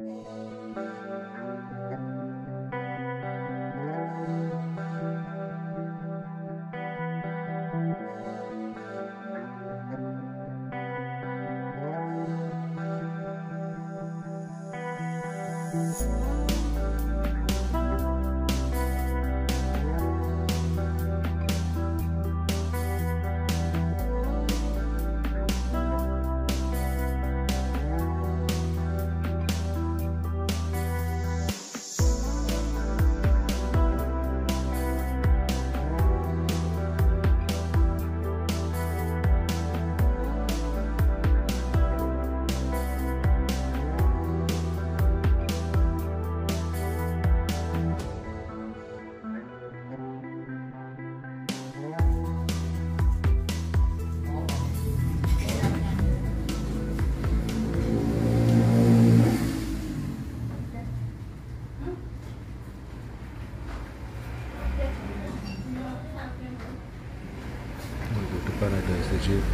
Música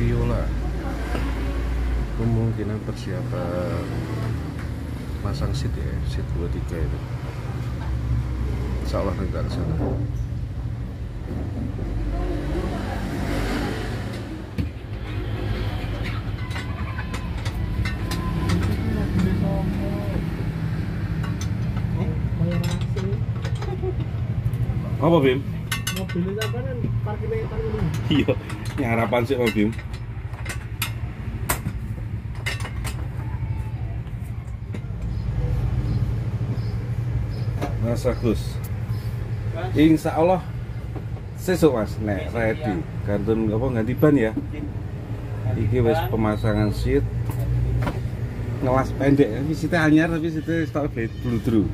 Viola. Kemungkinan persiapan pasang seat ya seat 23 itu. Insya Allah nanti ke sana. Apa Bim? mobilnya sampai kan parkirnya parkirnya. Iya ini harapan sih Bim Mas Agus Insya Allah sesuk mas. Nek ready. Kantun apa ganti ban ya? Iki wis pemasangan seat ngelas pendek. Tapi seatnya anyar tapi seatnya stok bludru.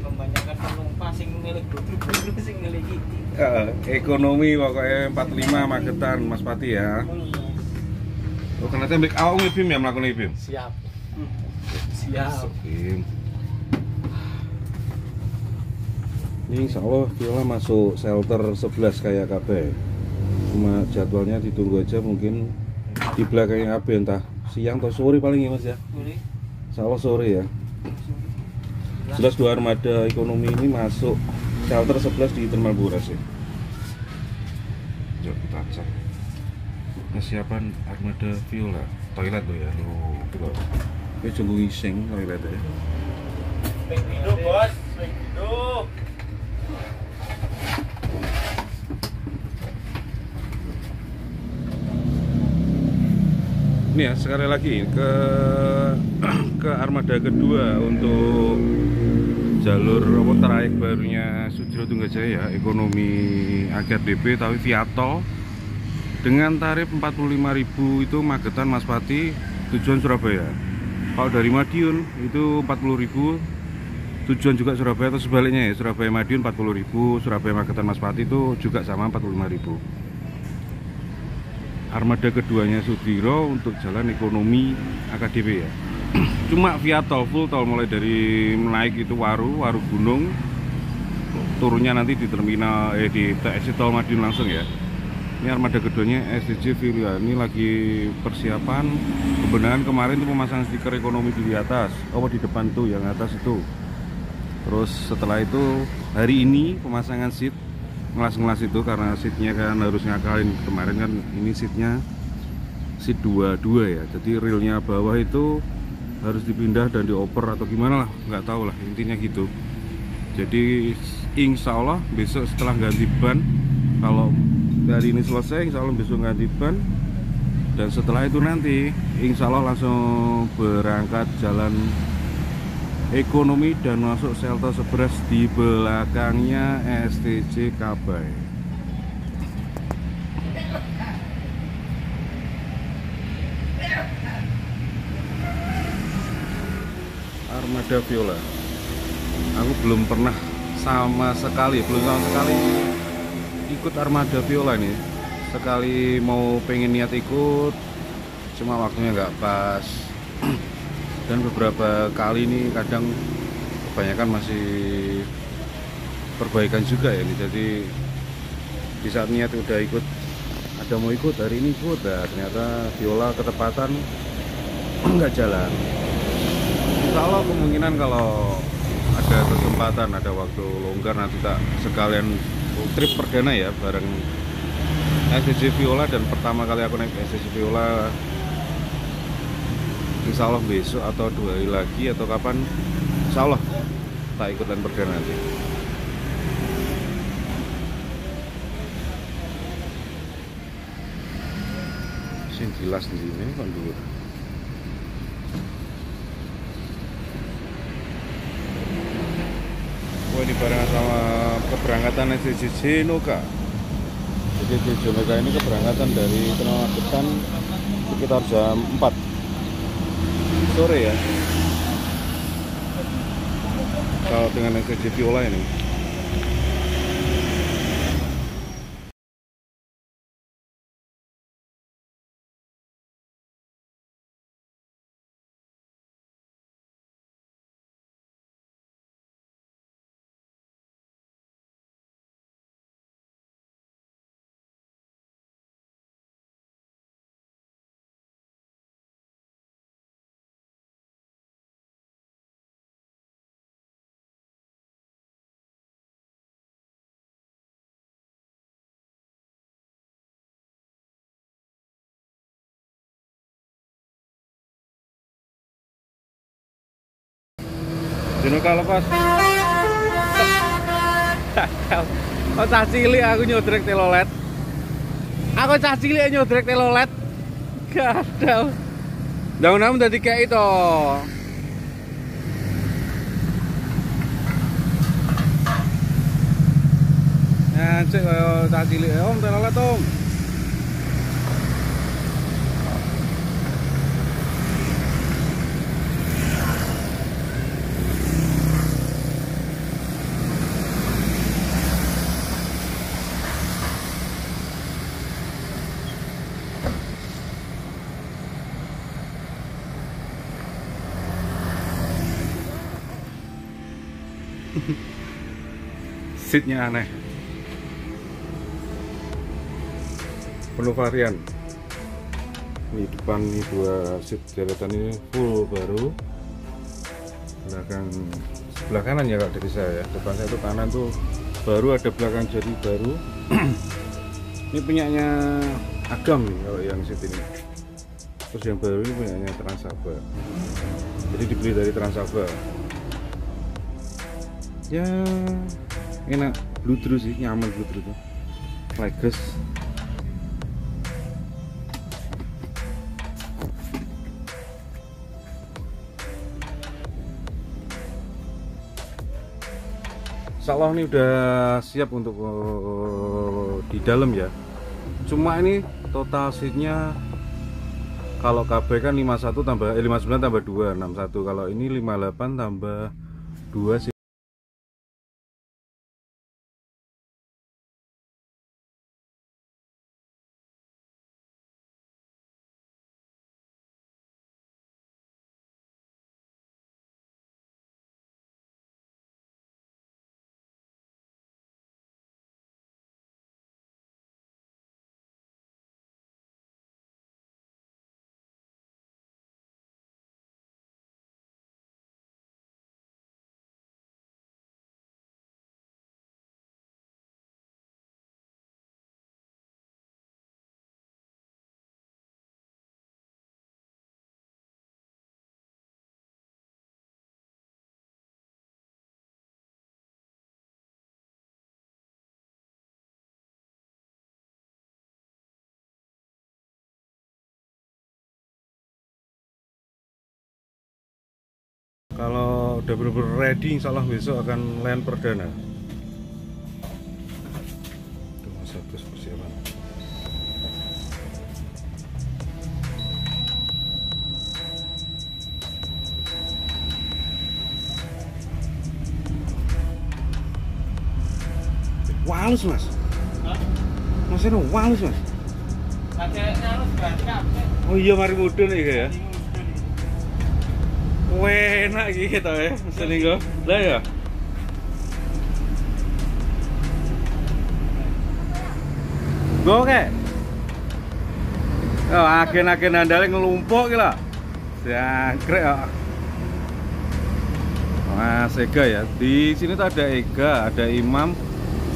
Kebanyakan penumpang sing milik buru-buru sing milik iki. Eh, ekonomi pokoknya 45 Magetan Mas Pati ya. Oh kenapa mbek awak ngibim ya melakukan ngibim? siap. Siap. Bim. Ini insya Allah Viola masuk shelter 11 kayak KB Cuma jadwalnya ditunggu aja mungkin di belakangnya AB entah siang atau sore paling ya mas ya? Insya Allah sore ya. Jelas dua armada ekonomi ini masuk shelter 11 di Terminal Buras ya? Yuk kita cek. Kesiapan armada Viola. Toilet tuh ya. Loh, itu loh Ini jenggu iseng toiletnya ping hidup bos. Ping Ini ya sekali lagi ke ke armada kedua untuk jalur apa trayek barunya Sudiro Tunggajaya ekonomi Agat DP tapi via tol dengan tarif 45.000 itu Magetan Maspati tujuan Surabaya. Kalau dari Madiun itu 40.000 tujuan juga Surabaya atau sebaliknya ya Surabaya Madiun 40.000 Surabaya Magetan Maspati itu juga sama 45.000 armada keduanya Sudiro untuk jalan ekonomi AKDP ya. Cuma via tol full tol mulai dari naik itu Waru Waru Gunung turunnya nanti di terminal eh di exit tol Madiun langsung ya. Ini armada keduanya SDJ Filia ini lagi persiapan kebenaran kemarin itu pemasangan stiker ekonomi di atas. Oh di depan tuh yang atas itu. Terus setelah itu hari ini pemasangan seat ngelas-ngelas itu karena seatnya kan harus ngakalin. Kemarin kan ini seatnya seat 22 ya. Jadi realnya bawah itu harus dipindah dan dioper atau gimana lah nggak tahu lah intinya gitu. Jadi insya Allah besok setelah ganti ban kalau dari ini selesai insya Allah besok ganti ban. Dan setelah itu nanti insya Allah langsung berangkat jalan ekonomi dan masuk shelter seberas di belakangnya STJ Kabai. Armada Viola. Aku belum pernah sama sekali belum sama sekali ikut Armada Viola ini. Sekali mau pengen niat ikut cuma waktunya nggak pas dan beberapa kali ini kadang kebanyakan masih perbaikan juga ya ini jadi di saat niat udah ikut ada mau ikut hari ini ikut. Nah, ternyata viola ketepatan nggak jalan. Kemungkinan kalau ada kesempatan ada waktu longgar nanti tak sekalian trip perdana ya bareng SCJ Viola dan pertama kali aku naik SCJ Viola Insya Allah besok atau dua hari lagi atau kapan Insya Allah tak ikut land perdana nanti sing jelas di sini kan dulu Wah ini barengan sama keberangkatan SCJ Noka jadi SCJ Noka ini keberangkatan dari Kenalmagetan sekitar jam 4 sore ya. Kalau dengan SCJ Viola ini Dino lepas. Oh cah cilik aku nyodrek telolet. Aku cah cilik nyodrek telolet. Gadau. Daun-daun dadi kayak itu. Nah, cek kaya cah om telolet om. Seatnya aneh. Penuh varian. Ini depan ini dua seat deretan ini full baru. Belakang sebelah kanan ya kak dari saya ya. Depan saya itu kanan tuh baru ada belakang jadi baru. Ini punyanya Agam nih kalau yang seat ini. Terus yang baru ini punyanya Transaba. Jadi dibeli dari Transaba. Ya enak bludru sih nyaman bludru tuh. Leges Insya ini udah siap untuk uh, di dalam ya. Cuma ini total seatnya kalau KB kan 51 tambah eh, 59 tambah 2 61 kalau ini 58 tambah 2 sih kalau udah benar-benar ready insya Allah besok akan land perdana. Itu masih persiapan. Walus mas. Mas ini walus mas. Oh iya mari mudun ya enak gitu ya selingkuh lah ya gue kayak oh agen-agen andalnya ngelumpuk gila jangkrik ya Mas Ega ya. Di sini tuh ada Ega, ada Imam,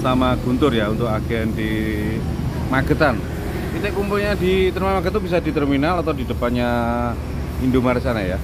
sama Guntur ya untuk agen di Magetan. Titik kumpulnya di Terminal Magetan bisa di terminal atau di depannya Indomaret sana ya.